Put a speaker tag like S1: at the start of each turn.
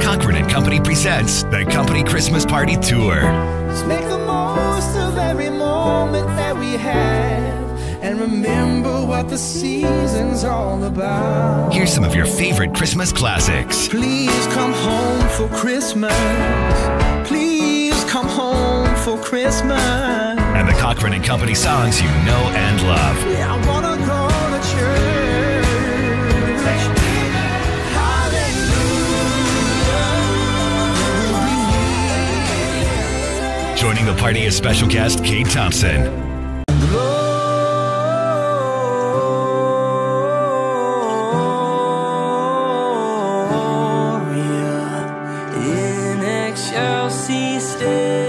S1: Cochren and Company presents the Company Christmas Party Tour.
S2: Let's make the most of every moment that we have and remember what the season's all about.
S1: Here's some of your favorite Christmas classics.
S2: Please come home for Christmas. Please come home for Christmas.
S1: And the Cochren and Company songs you know and love.
S2: Yeah,
S1: Joining the party is special guest Cade Thompson. Gloria in excelsis Deo.